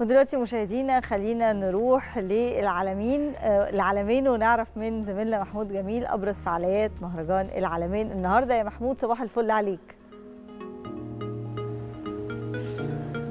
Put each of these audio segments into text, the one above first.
ودلوقتي مشاهدينا خلينا نروح للعالمين آه، العالمين ونعرف من زميلنا محمود جميل أبرز فعاليات مهرجان العالمين النهارده. يا محمود صباح الفل عليك.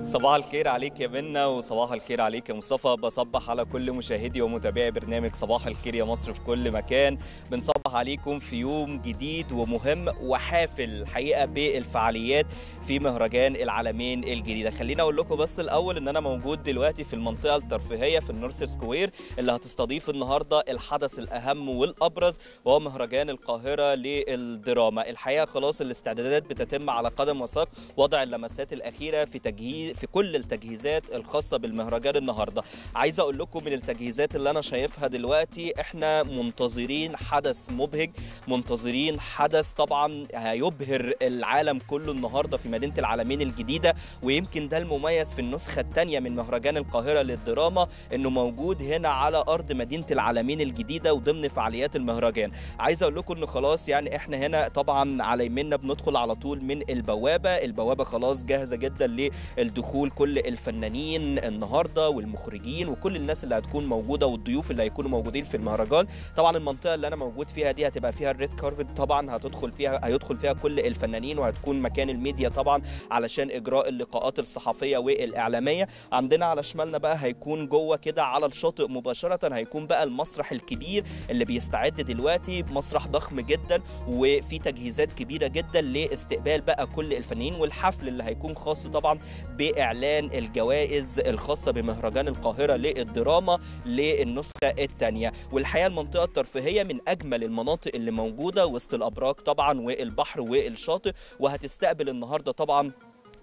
صباح الخير عليك يا بنا وصباح الخير عليك يا مصطفى. بصبح على كل مشاهدي ومتابعي برنامج صباح الخير يا مصر في كل مكان. بنصبح عليكم في يوم جديد ومهم وحافل الحقيقة بالفعاليات في مهرجان العلمين الجديدة. خليني أقول لكم بس الأول إن أنا موجود دلوقتي في المنطقة الترفيهية في ال North Square اللي هتستضيف النهارده الحدث الأهم والأبرز وهو مهرجان القاهرة للدراما. الحقيقة خلاص الاستعدادات بتتم على قدم وساق وضع اللمسات الأخيرة في تجهيز في كل التجهيزات الخاصة بالمهرجان النهارده. عايز أقول لكم من التجهيزات اللي أنا شايفها دلوقتي إحنا منتظرين حدث مبهج منتظرين حدث طبعا هيبهر العالم كله النهارده في مدينة العالمين الجديدة ويمكن ده المميز في النسخة الثانية من مهرجان القاهرة للدراما إنه موجود هنا على أرض مدينة العالمين الجديدة وضمن فعاليات المهرجان. عايز أقول لكم ان خلاص يعني إحنا هنا طبعا على يمنا بندخل على طول من البوابة البوابة خلاص جاهزة جدا للدخول كل الفنانين النهارده والمخرجين وكل الناس اللي هتكون موجودة والضيوف اللي هيكونوا موجودين في المهرجان. طبعا المنطقة اللي أنا موجود فيها دي هتبقى فيها الريد كاربت طبعا هتدخل فيها هيدخل فيها كل الفنانين وهتكون مكان الميديا طبعا علشان إجراء اللقاءات الصحفية والإعلامية. عندنا على شمالنا بقى هيكون جوه كده على الشاطئ مباشرة هيكون بقى المسرح الكبير اللي بيستعد دلوقتي مسرح ضخم جدا وفي تجهيزات كبيرة جدا لاستقبال بقى كل الفنانين والحفل اللي هيكون خاص طبعا بإعلان الجوائز الخاصة بمهرجان القاهرة للدراما للنسخة الثانية والحقيقة المنطقة الترفيهية من أجمل المناطق اللي موجودة وسط الأبراج طبعا والبحر والشاطئ وهتستقبل النهارده طبعا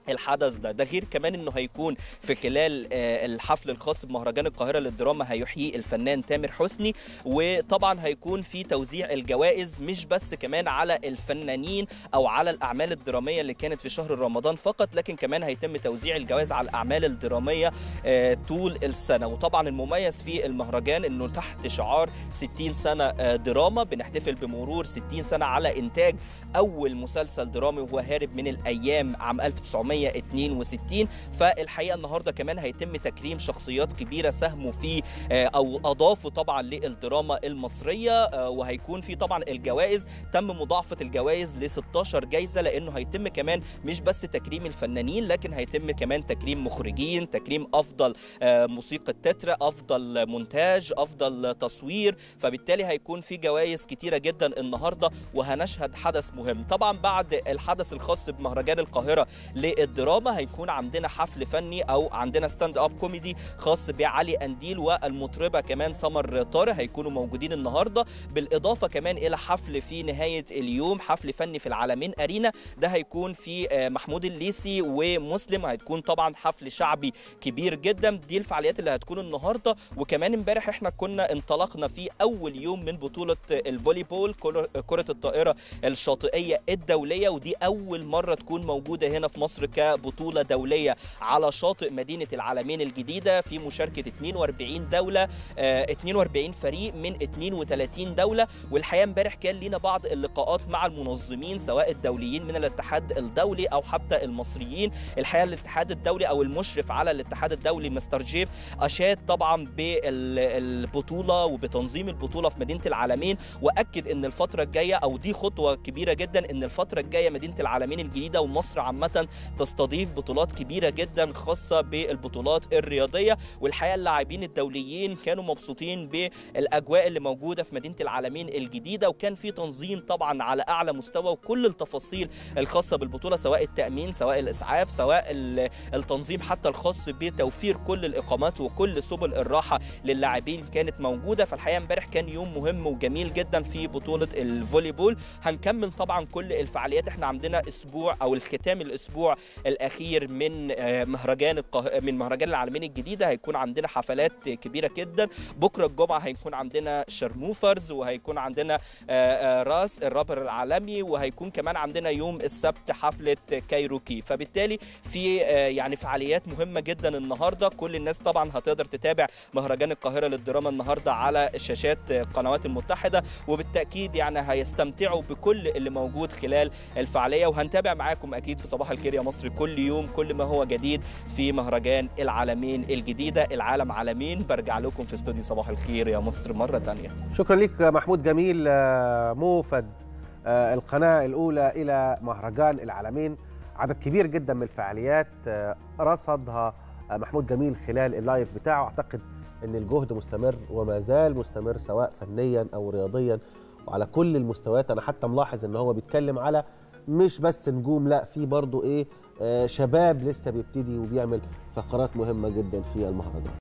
الحدث ده. ده غير كمان إنه هيكون في خلال آه، الحفل الخاص بمهرجان القاهرة للدراما هيحيي الفنان تامر حسني وطبعا هيكون في توزيع الجوائز مش بس كمان على الفنانين أو على الأعمال الدرامية اللي كانت في شهر رمضان فقط لكن كمان هيتم توزيع الجوائز على الأعمال الدرامية آه، طول السنة. وطبعا المميز في المهرجان إنه تحت شعار 60 سنة آه، دراما. بنحتفل بمرور 60 سنة على إنتاج أول مسلسل درامي وهو هارب من الأيام عام 1962 فالحقيقة النهارده كمان هيتم تكريم شخصيات كبيرة ساهموا في آه، أو أضافوا طبعا للدراما المصرية آه، وهيكون في طبعا الجوائز تم مضاعفة الجوائز ل 16 جايزة لأنه هيتم كمان مش بس تكريم الفنانين لكن هيتم كمان تكريم مخرجين تكريم أفضل آه، موسيقى تتر أفضل مونتاج أفضل تصوير فبالتالي هيكون في جوائز كتيرة جدا النهارده وهنشهد حدث مهم. طبعا بعد الحدث الخاص بمهرجان القاهرة للدراما هيكون عندنا حفل فني أو عندنا stand-up comedy خاص بعلي قنديل والمطربة كمان سمر طارق هيكونوا موجودين النهارده. بالإضافة كمان إلى حفل في نهاية اليوم حفل فني في العلمين أرينا. ده هيكون في آه، محمود الليثي ومسلم. هتكون طبعا حفل شعبي كبير جدا. دي الفعاليات اللي هتكون النهارده. وكمان امبارح إحنا كنا انطلقنا في أول يوم من بطولة الفولي بول كرة الطائرة الشاطئية الدولية. ودي أول مرة تكون موجودة هنا في مصر كبطولة دولية على شاطئ مدينة العالمين الجديدة في مشاركة 42 دولة آه، 42 فريق من 32 دولة. والحقيقة امبارح كان لينا بعض اللقاءات مع المنظمين سواء الدوليين من الاتحاد الدولي أو حتى المصريين. الحقيقة الاتحاد الدولي أو المشرف على الاتحاد الدولي مستر جيف أشاد طبعا بالبطولة وبتنظيم البطولة في مدينة العالمين وأكد إن الفترة الجاية أو دي خطوة كبيرة جدا إن الفترة الجاية مدينة العالمين الجديدة ومصر عامة تستضيف بطولات كبيرة جدا خاصة بالبطولات الرياضية والحقيقة اللاعبين الدوليين كانوا مبسوطين بالأجواء اللي موجودة في مدينة العالمين الجديدة وكان في تنظيم طبعا على أعلى مستوى وكل التفاصيل الخاصة بالبطولة سواء التأمين سواء الإسعاف سواء ال- التنظيم حتى الخاص بتوفير كل الإقامات وكل سبل الراحة للاعبين كانت موجودة. فالحقيقة امبارح كان يوم مهم وجميل جدا في بطولة الفولي بول هنكمل طبعا كل الفعاليات. إحنا عندنا أسبوع أو الختام الأسبوع الأخير من آه، مهرجان القاه... من مهرجان العالمين الجديده هيكون عندنا حفلات كبيرة جدا. بكرة الجمعة هيكون عندنا شرموفرز وهيكون عندنا آه، آه، راس الرابر العالمي وهيكون كمان عندنا يوم السبت حفلة كايروكي. فبالتالي في آه، يعني فعاليات مهمة جدا النهارده. كل الناس طبعا هتقدر تتابع مهرجان القاهرة للدراما النهارده على شاشات القنوات المتحدة. وبالتأكيد يعني هيستمتعوا بكل اللي موجود خلال الفعالية وهنتابع معاكم أكيد في صباح الخير يا مصر. مصر كل يوم كل ما هو جديد في مهرجان العالمين الجديدة العالم عالمين. برجع لكم في استوديو صباح الخير يا مصر مرة تانية. شكرا لك محمود جميل آه، موفد آه، القناة الأولى إلى مهرجان العالمين. عدد كبير جدا من الفعاليات آه، رصدها محمود جميل خلال اللايف بتاعه. أعتقد أن الجهد مستمر وما زال مستمر سواء فنيا أو رياضيا. وعلى كل المستويات أنا حتى ملاحظ أن هو بيتكلم على مش بس نجوم لا في برضو إيه شباب لسه بيبتدي وبيعمل فقرات مهمة جدا في المهرجان.